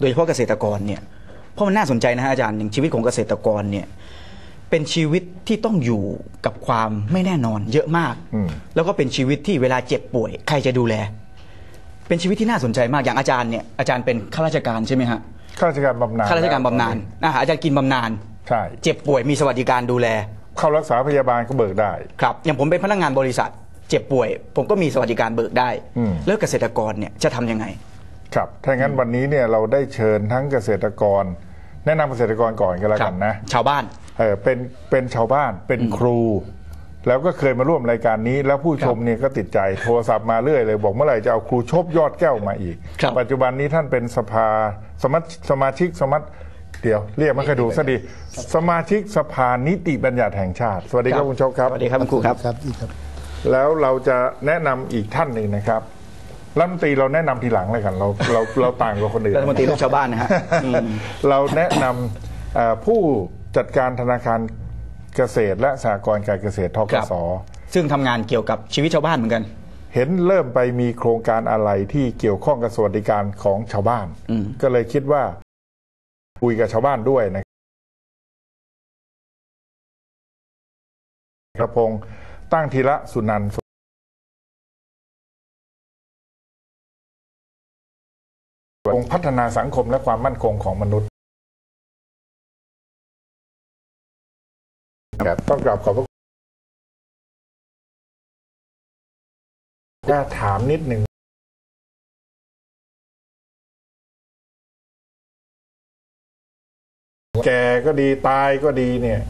โดยเฉพาะเกษตรกรเนี่ยเพราะมันน่าสนใจนะฮะอาจารย์อย่างชีวิตของเกษตรกรเนี่ยเป็นชีวิตที่ต้องอยู่กับความไม่แน่นอนเยอะมาก อืม แล้วก็เป็นชีวิตที่เวลาเจ็บป่วย ใครจะดูแล เป็นชีวิตที่น่าสนใจมากอย่างอาจารย์เนี่ยอาจารย์เป็นข้าราชการใช่ไหมฮะข้าราชการบำนาญข้าราชการบำนาญอ่าอาจารย์กินบำนาญใช่เจ็บป่วยมีสวัสดิการดูแล เข้ารักษาพยาบาลก็เบิกได้ ครับอย่างผมเป็นพนักงานบริษัท เจ็บป่วย ผมก็มีสวัสดิการเบิกได้ อืม แล้วเกษตรกรเนี่ยจะทำยังไง ครับถ้างั้นวันนี้เนี่ยเราได้เชิญทั้งเกษตรกร แนะนำเกษตรกรก่อนกันแล้วกันนะชาวบ้าน เออเป็นเป็นชาวบ้านเป็นครู แล้วก็เคยมาร่วมรายการนี้ แล้วผู้ชมเนี่ยก็ติดใจโทรศัพท์มาเรื่อยเลย บอกเมื่อไหร่จะเอาครูชบยอดแก้วมาอีก ครับ ปัจจุบันนี้ท่านเป็นสภาสมัชสมาชิกสมัชเดี๋ยวเรียกไม่ค่อยดูซะดีสมาชิกสภานิติบัญญัติแห่งชาติ สวัสดีครับคุณชบครับ สวัสดีครับคุณครูครับ ครับอีกครับ แล้วเราจะแนะนำอีกท่านหนึ่งนะครับ รัฐมนตรีเราแนะนำทีหลังเลยกันเราเราเราต่างกว่าคนอื่นรัฐมนตรีลูกชาวบ้านนะฮะอืมเราแนะนำเอ่อผู้จัดการธนาคารเกษตร และสหกรณ์การเกษตรทกครับสซึ่งทำงานเกี่ยวกับชีวิตชาวบ้านเหมือนกัน เห็นเริ่มไปมีโครงการอะไรที่เกี่ยวข้องกับสวัสดิการของชาวบ้านอืมก็เลยคิดว่าคุยกับชาวบ้านด้วยนะครับพงษ์ตั้งธีระสุนันท์ องค์พัฒนาสังคมและความมั่นคงของมนุษย์ครับต้องกราบขอบพระคุณถ้าถามนิดหนึ่งแก่ก็ดีตายก็ดีเนี่ย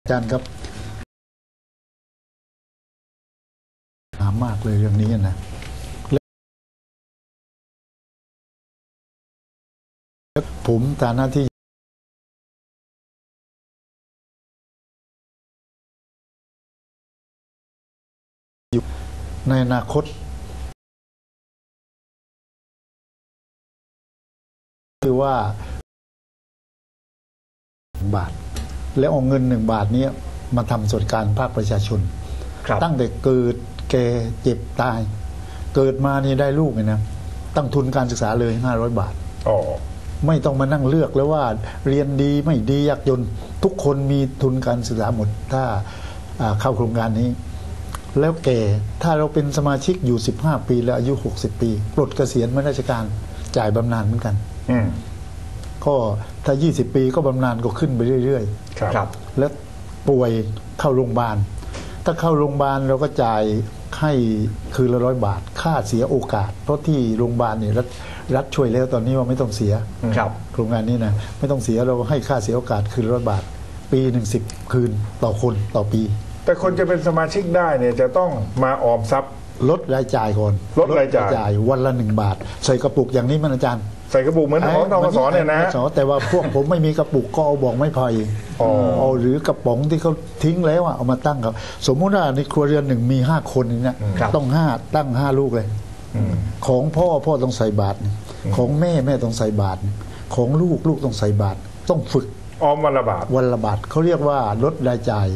อาจารย์ครับามมากเลยเรื่องนี้นะแล้วผมฐานะที่อยู่ในอนาคตคือว่าบาท แล้วเอาเงินหนึ่งบาทเนี้ยมาทำสวัสดิการภาคประชาชนครับตั้งแต่เกิด แก่เจ็บตาย เกิดมานี่ได้ลูกเนี่ยนะตั้งทุนการศึกษาเลย500บาทอ๋อไม่ต้องมานั่งเลือกแล้วว่าเรียนดีไม่ดียากจนทุกคนมีทุนการศึกษาหมด ถ้าอ่าเข้าโครงการนี้ แล้วแก่ถ้าเราเป็นสมาชิกอยู่ 15 ปีแล้วอายุ 60 ปีปลดเกษียณไม่ราชการจ่ายบำนาญเหมือนกันอืมก็ถ้า 20 ปีก็บำนาญก็ขึ้นไปเรื่อยๆครับครับ แล้วป่วยเข้าโรงพยาบาล ถ้าเข้าโรงพยาบาลเราก็จ่าย ให้คืนละร้อยบาท ค่าเสียโอกาส เพราะที่โรงพยาบาลเนี่ยรัฐรัฐช่วยแล้วตอนนี้ว่าไม่ต้องเสียครับโครงการนี้นะไม่ต้องเสียเราให้ค่าเสียโอกาสคืนละร้อยบาท ปีหนึ่งสิบคืนต่อคนต่อปี แต่คนจะเป็นสมาชิกได้เนี่ยจะต้องมาออมทรัพย์ลดรายจ่ายก่อนลดรายจ่ายวันละหนึ่งบาท ใส่กระปุกอย่างนี้มันอาจารย์ใส่กระปุกเหมือนของทกสเนี่ยนะทกสแต่ว่าพวกผมไม่มีกระปุกก็เอาบอกไม่ไผ่อ๋อเอาหรือกระป๋องที่เขาทิ้งแล้วอะเอามาตั้งครับ สมมุติว่าในครัวเรือนหนึ่งมีห้าคนนี่นะครับต้องห้าตั้งห้าลูกเลยอืมของพ่อพ่อต้องใส่บาตรของแม่แม่ต้องใส่บาตรของลูกลูกต้องใส่บาตรต้องฝึกออมวันละบาทวันละบาทเขาเรียกว่าลดรายจ่าย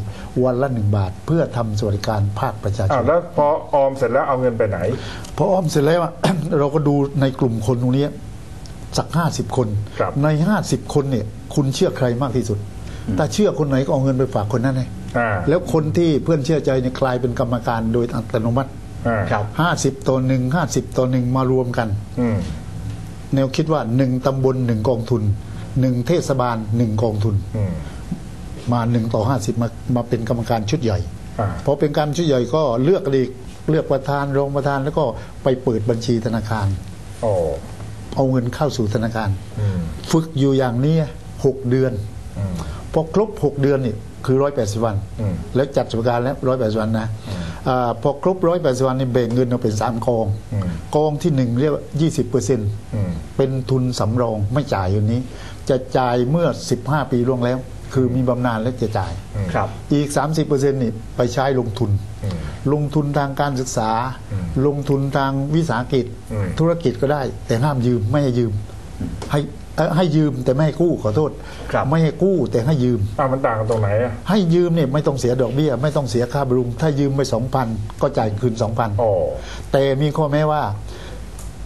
วันละหนึ่งบาท เพื่อทำสวัสดิการภาคประชาชอ้าวนแล้วพอออมเสร็จแล้วเอาเงินไปไหน พออ้อมเสร็จแล้วอะเราก็ดูในกลุ่มคนตรงเนี้ย สักห้าสิบคน ครับในห้าสิบคนเนี่ยคุณเชื่อใครมากที่สุดถ้าเชื่อคนไหนก็เอาเงินไปฝากคนนั้นเลยอ่า แล้วคนที่เพื่อนเชื่อใจเนี่ยกลายเป็นกรรมการโดยอัตโนมัติอ่าครับ ห้าสิบต่อหนึ่งห้าสิบต่อหนึ่งมารวมกัน อืม แนวคิดว่าหนึ่งตำบลหนึ่งกองทุนหนึ่งเทศบาลหนึ่งกองทุน อืม มาหนึ่งต่อห้าสิบมามาเป็นกรรมการชุดใหญ่อ่า พอเป็นการชุดใหญ่ก็เลือกอีกเลือกประธานรองประธานแล้วก็ไปเปิดบัญชีธนาคาร โอ้ เอาเงินเข้าสู่ธนาคารอืมฝึกอยู่อย่างนี้หกเดือนอืมพอครบหกเดือนนี่คือร้อยแปดสิบวันอืมแล้วจัดสวัสดิการแล้วร้อยแปดสิบวันนะอาพอครบร้อยแปดสิบวันนี่แบ่งเงินออกเป็นสามกองอืมกองที่หนึ่งเรียกว่ายี่สิบเปอร์เซ็นต์อืมเป็นทุนสำรองไม่จ่ายอยู่นี้ จะจ่ายเมื่อสิบห้าปีล่วงแล้ว คือมีบำนาญแล้วจะจ่าย ครับ อีก 30%นี่ไปใช้ลงทุนอืมลงทุนทางการศึกษาอืมลงทุนทางวิสาหกิจอืมธุรกิจก็ได้ แต่ห้ามยืมไม่ให้ยืม ให้เอ่อให้ยืมแต่ไม่ให้กู้ขอโทษครับไม่ให้กู้แต่ให้ยืมอ้าวมันต่างกันตรงไหนอะให้ยืมเนี่ยไม่ต้องเสียดอกเบี้ย ไม่ต้องเสียค่าบำรุง ถ้ายืมไปสองพันก็จ่ายคืนสองพันอ๋อแต่มีข้อแม้ว่า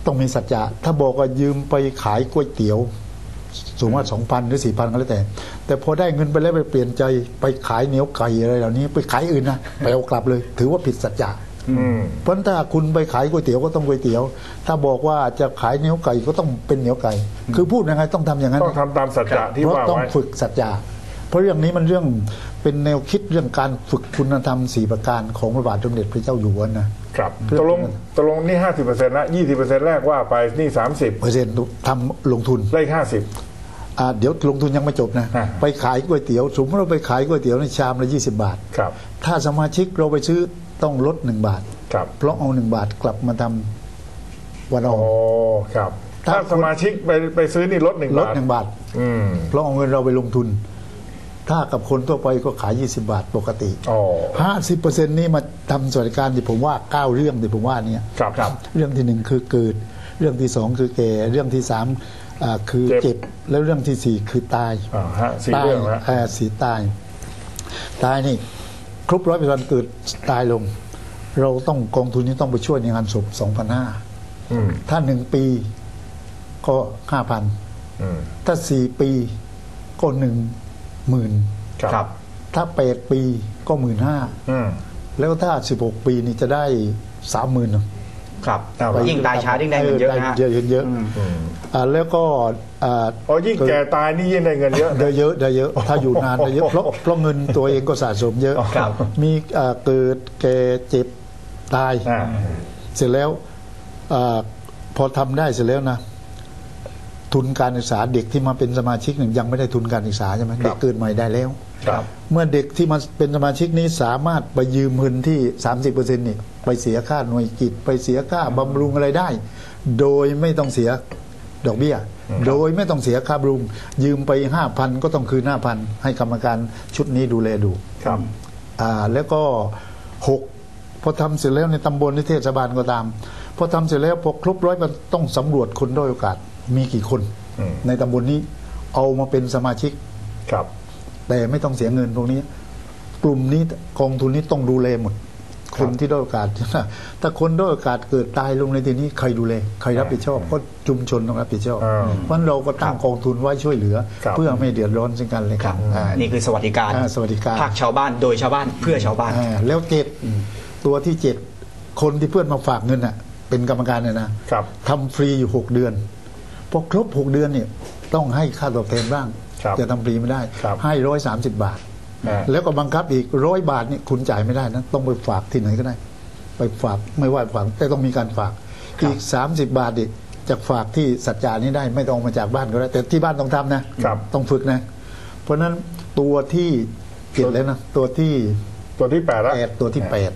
ต้องมีสัจจะ ถ้าบอกว่ายืมไปขายก๋วยเตี๋ยว สูงว่าสองพันหรือสี่พันก็แล้วแต่ แต่พอได้เงินไปแล้วไปเปลี่ยนใจไปขายเหนียวไก่อะไรเหล่านี้ไปขายอื่นนะไปเอากลับเลย ถือว่าผิดสัจจะอืมเพราะฉะนั้นถ้าคุณไปขายก๋วยเตี๋ยวก็ต้องก๋วยเตี๋ยว ถ้าบอกว่าจะขายเหนียวไก่ก็ต้องเป็นเหนียวไก่ คือพูดยังไงต้องทำอย่างนั้นต้องทำตามสัจจะที่เพราะว่าต้องไว้ฝึกสัจจะ เพราะเรื่องนี้มันเรื่องเป็นแนวคิดเรื่องการฝึกคุณธรรมสี่ประการของพระบาทสมเด็จพระเจ้าอยู่หัวนะครับตกลงตกลงนี่ห้าสิบเปอร์เซ็นต์ละยี่สิบเปอร์เซ็นต์แรกว่าไปนี่สามสิบเปอร์เซ็นต์ทำลงทุนได้ห้าสิบอ่าเดี๋ยวลงทุนยังไม่จบนะอ่าไปขายก๋วยเตี๋ยวสมมติเราไปขายก๋วยเตี๋ยวในชามละยี่สิบาทครับถ้าสมาชิกเราไปซื้อต้องลดหนึ่งบาทครับเพราะเอาหนึ่งบาทกลับมาทำวันอออ๋อมครับถ้าถ้าสมาชิกไปไปซื้อนี่ลดหนึ่งลดบาทหนึ่งบาทอืมเพราะเอาเงินเราไปลงทุน ถ้ากับคนทั่วไปก็ขาย 20 บาทปกติอ๋อ ห้าสิบเปอร์เซ็นต์นี้มาทำสวัสดิการที่ผมว่าเก้าเรื่องที่ผมว่าเนี่ยครับครับเรื่องที่หนึ่งคือเกิด เรื่องที่สองคือแก่เรื่องที่สามอ่าคือเจ็บ เจ็บ แล้วเรื่องที่สี่คือตายอ่าฮะสี่ตายเรื่องละอ่าสีตาย ตายนี่ครบร้อยเปอร์เซ็นต์เกิดตายลง เราต้องกองทุนนี้ต้องไปช่วยในงานศพสองพันห้าอืมถ้าหนึ่งปีก็ห้าพัน อืม ถ้าสี่ปีก็หนึ่ง หมื่นครับ ถ้าแปดปีก็หมื่นห้าอืมแล้วถ้าสิบหกปีนี่จะได้สามหมื่นครับเอายิ่งตายช้ายิ่งได้เงินเยอะนะฮะเยอะเยอะอืมอืมอ่าแล้วก็อ่าอ๋อยิ่งแก่ตายนี่ยิ่งได้เงินเยอะได้เยอะได้เยอะ ถ้าอยู่นานได้เยอะเพราะเพราะเงินตัวเองก็สะสมเยอะครับมีอ่าเกิดแก่เจ็บตายอ่าเสร็จแล้วอาพอทำได้เสร็จแล้วนะ ทุนการศึกษาเด็กที่มาเป็นสมาชิกหนึ่งยังไม่ได้ทุนการศึกษาใช่ไหมเด็กเกิดใหม่ได้แล้ว ครับ เมื่อเด็กที่มาเป็นสมาชิกนี้สามารถไปยืมเงินที่ 30%นี่ไปเสียค่าหน่วยกิจ ไปเสียค่าบำรุงอะไรได้ โดยไม่ต้องเสียดอกเบี้ย โดยไม่ต้องเสียค่าบำรุง ยืมไป 5,000 ก็ต้องคืน 5,000 ให้กรรมการชุดนี้ดูแลดูครับอ่าแล้วก็หกพอทำเสร็จแล้วในตำบลในเทศบาลก็ตามพอทำเสร็จแล้วพอครบร้อยมันต้องสำรวจคนด้อยโอกาส มีกี่คนอืมในตำบลนี้เอามาเป็นสมาชิกครับ แต่ไม่ต้องเสียเงินตรงนี้ กลุ่มนี้กองทุนนี้ต้องดูแลหมด คนที่ด้อยโอกาสถ้าคนด้อยโอกาสเกิดตายลงในทีนี้ใครดูแลใครรับผิดชอบก็ชุมชนต้องรับผิดชอบอ่าเพราะฉะนั้นเราก็ตั้งกองทุนไว้ช่วยเหลือครับเพื่อไม่เดือดร้อนซึ่งกันและคกัรันบอ่านี่คือสวัสดิการอ่าสวัสดิการภาคชาวบ้านโดยชาวบ้านเพื่อชาวบ้านอ่าแล้วเจ็ดตัวที่เจ็ดคนที่เพื่อนมาฝากเงินอะ เป็นกรรมการเนี่ยนะครับทำฟรีอยู่หกเดือน พอครบหกเดือนเนี่ยต้องให้ค่าตอบแทนบ้าง ครับจะทำฟรีไม่ได้ ครับให้ร้อยสามสิบบาท อ่า แล้วก็บังคับอีกร้อยบาทนี่คุณจ่ายไม่ได้นะ ต้องไปฝากที่ไหนก็ได้ ไปฝากไม่ว่าฝากแต่ต้องมีการฝาก อีกสามสิบบาทดิจะฝากที่สัจจานี้ได้ไม่ต้องเอามาจากบ้านก็ได้ แต่ที่บ้านต้องทำนะครับ ต้องฝึกนะ เพราะฉะนั้นตัวที่เจ็ดแล้วนะตัวที่ ตัวที่แปดแล้ว แปดตัวที่แปด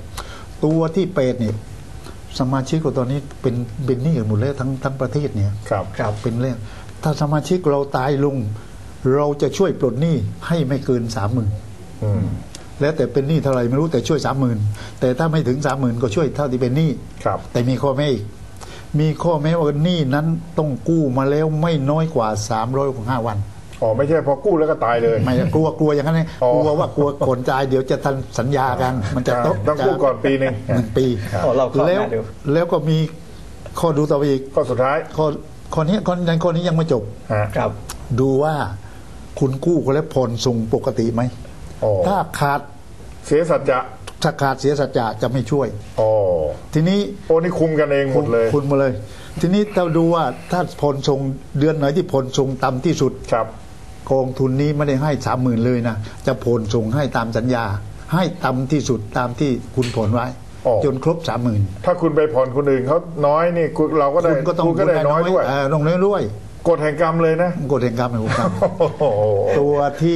ตัวที่แปดเนี่ย สมาชิกของตอนนี้เป็นเป็นหนี้กันหมดเลยทั้งทั้งประเทศเนี่ยครับครับเป็นเรื่องถ้าสมาชิกเราตายลง เราจะช่วยปลดหนี้ให้ไม่เกินสามหมื่นอืมแล้วแต่เป็นหนี้เท่าไหร่ไม่รู้แต่ช่วยสามหมื่นแต่ถ้าไม่ถึงสามหมื่นก็ช่วยเท่าที่เป็นหนี้ครับแต่มีข้อแม้อีกมีข้อแม้ว่าหนี้นั้นต้องกู้มาแล้วไม่น้อยกว่าสามร้อยห้าวัน อ๋อไม่ใช่พอกู้แล้วก็ตายเลย ไม่กลัวกลัวอย่างนั้นเลยอ๋อกลัวว่ากลัวขนจ่ายเดี๋ยวจะทันสัญญากัน มันจะอ่าต้องต้องกู้ก่อนปีหนึ่งหนึ่งปีโอ้เราเข้าแล้วหน้าดูแล้วก็มีข้อดูต่อไปอีกข้อสุดท้ายข้อข้อนี้ข้อในข้อนี้ยังไม่จบฮะครับ ดูว่าคุณกู้เขาแล้วผ่อนส่งปกติไหมอ๋อถ้าขาดเสียสัจจะถ้าขาดเสียสัจจะจะไม่ช่วยอ๋อทีนี้โอ้นี่คุมกันเองหมดเลย คุณมาเลย ทีนี้เราดูว่าถ้าผ่อนส่งเดือนไหนที่ผ่อนส่งต่ำที่สุดครับ กองทุนนี้ไม่ได้ให้สามหมื่นเลยนะ จะผ่อนส่งให้ตามสัญญา ให้ต่ำที่สุดตามที่คุณผ่อนไว้อ๋อจนครบสามหมื่นถ้าคุณไปผ่อนคนอื่นเขาน้อยนี่คุณเราก็ได้คุณก็ต้องคุณก็ได้น้อยด้วยเออต้องน้อยด้วยกฎแห่งกรรมเลยนะกฎแห่งกรรมแห่งกรรมโอ้โหตัวที่